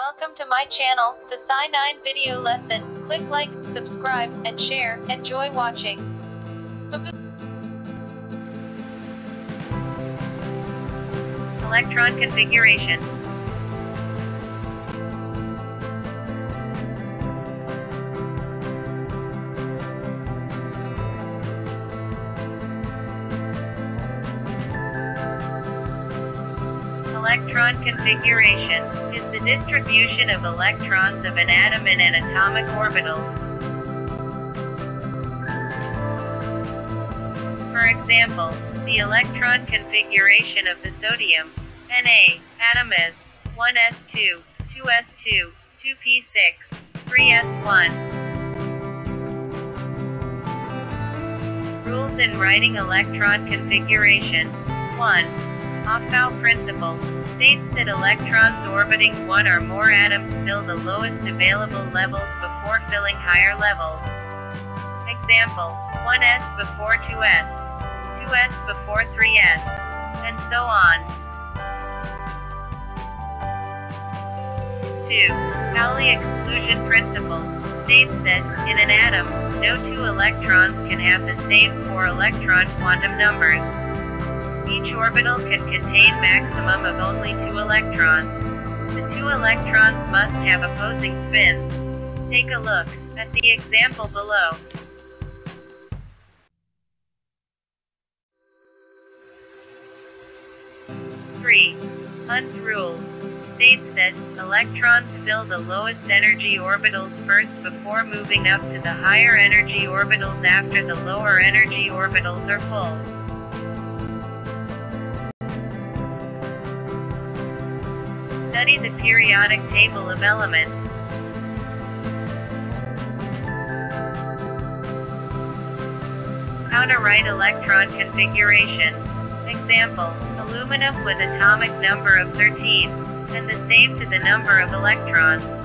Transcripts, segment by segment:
Welcome to my channel, the Sci Nine video lesson. Click like, subscribe, and share. Enjoy watching. Electron configuration. Electron configuration distribution of electrons of an atom in an atomic orbitals. For example, the electron configuration of the sodium Na atom is 1s2, 2s2, 2p6, 3s1. Rules in writing electron configuration 1. Aufbau principle states that electrons orbiting one or more atoms fill the lowest available levels before filling higher levels. Example 1s before 2s, 2s before 3s, and so on. 2. Pauli exclusion principle states that, in an atom, no two electrons can have the same four electron quantum numbers. Each orbital can contain maximum of only two electrons. The two electrons must have opposing spins. Take a look at the example below. Three. Hund's rules states that electrons fill the lowest energy orbitals first before moving up to the higher energy orbitals after the lower energy orbitals are full. Study the periodic table of elements. How to write electron configuration. Example, aluminum with atomic number of 13, and the same to the number of electrons.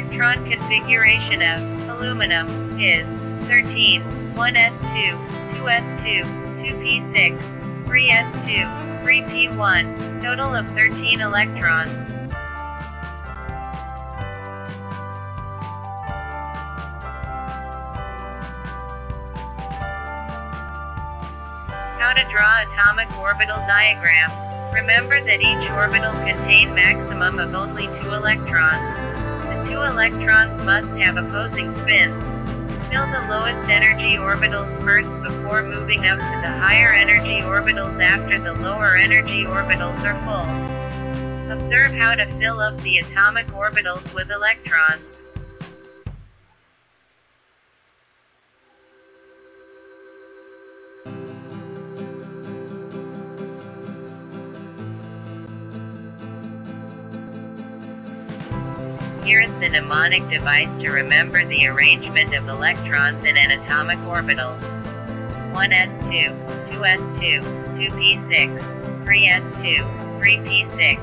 Electron configuration of aluminum is 13, 1s2, 2s2, 2p6, 3s2, 3p1, total of 13 electrons. How to draw atomic orbital diagram. Remember that each orbital contain maximum of only two electrons. Electrons must have opposing spins. Fill the lowest energy orbitals first before moving up to the higher energy orbitals after the lower energy orbitals are full. Observe how to fill up the atomic orbitals with electrons. Here is the mnemonic device to remember the arrangement of electrons in an atomic orbital. 1s2, 2s2, 2p6, 3s2, 3p6,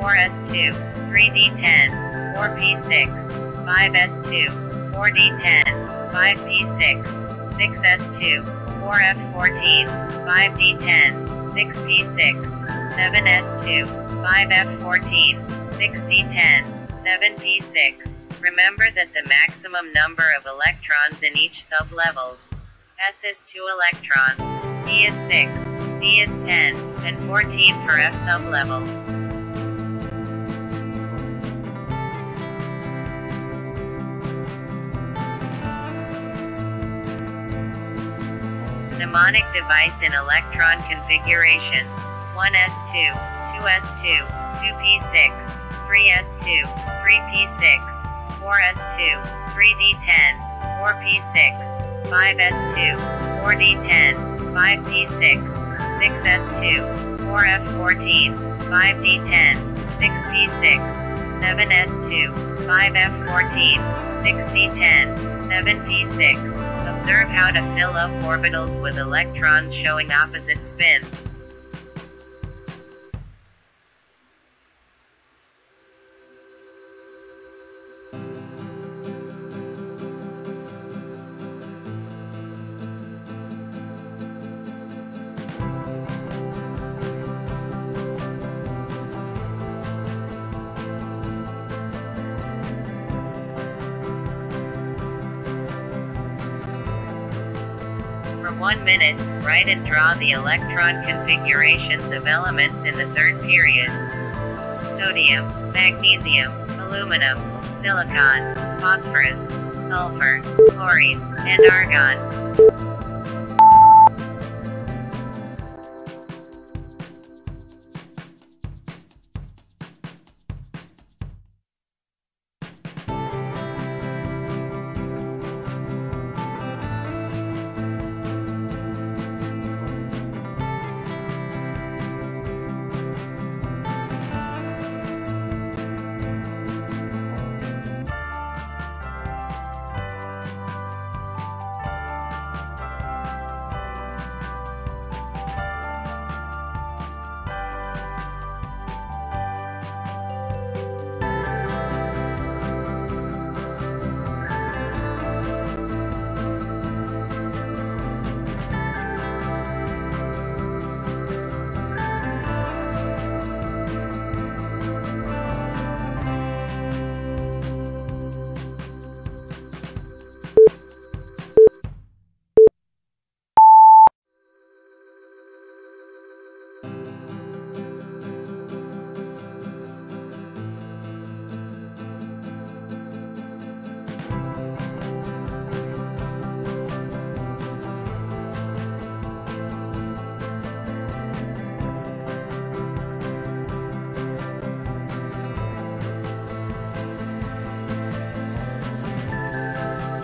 4s2, 3d10, 4p6, 5s2, 4d10, 5p6, 6s2, 4f14, 5d10, 6p6, 7s2, 5f14, 6d10, 7p6. Remember that the maximum number of electrons in each sublevels. S is 2 electrons, P is 6, D is 10, and 14 for F sublevel. Mnemonic device in electron configuration. 1s2, 2s2, 2p6, 3s2, 3p6, 4s2, 3d10, 4p6, 5s2, 4d10, 5p6, 6s2, 4f14, 5d10, 6p6, 7s2, 5f14, 6d10, 7p6. Observe how to fill up orbitals with electrons showing opposite spins. For one minute, write and draw the electron configurations of elements in the third period. Sodium, magnesium, aluminum, silicon, phosphorus, sulfur, chlorine, and argon.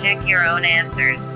Check your own answers.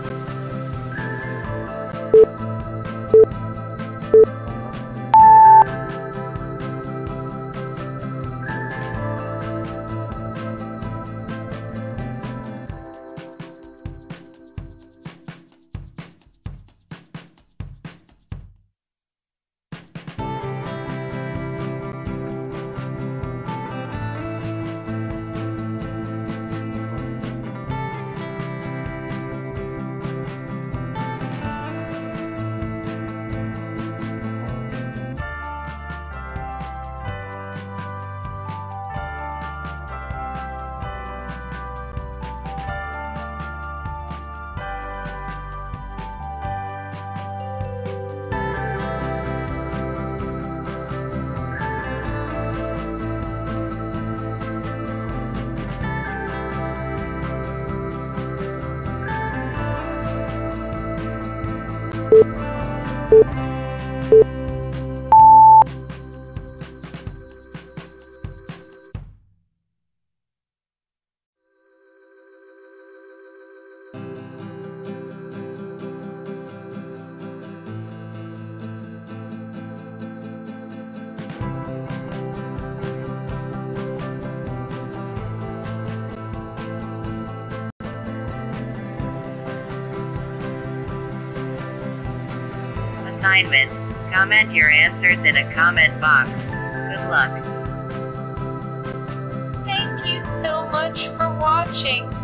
Assignment. Comment your answers in a comment box. Good luck. Thank you so much for watching.